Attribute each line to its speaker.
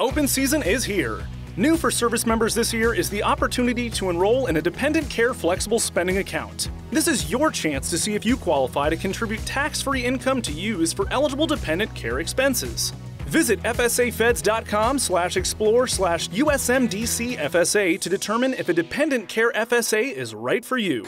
Speaker 1: open season is here. New for service members this year is the opportunity to enroll in a dependent care flexible spending account. This is your chance to see if you qualify to contribute tax free income to use for eligible dependent care expenses. Visit fsafeds.com slash explore slash USMDC FSA to determine if a dependent care FSA is right for you.